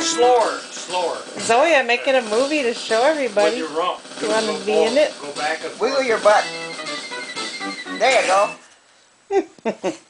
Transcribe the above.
Slower, slower. Zoey, I'm making a movie to show With everybody. your rump. You wanna be in it? Go back and Wiggle your butt. There you go.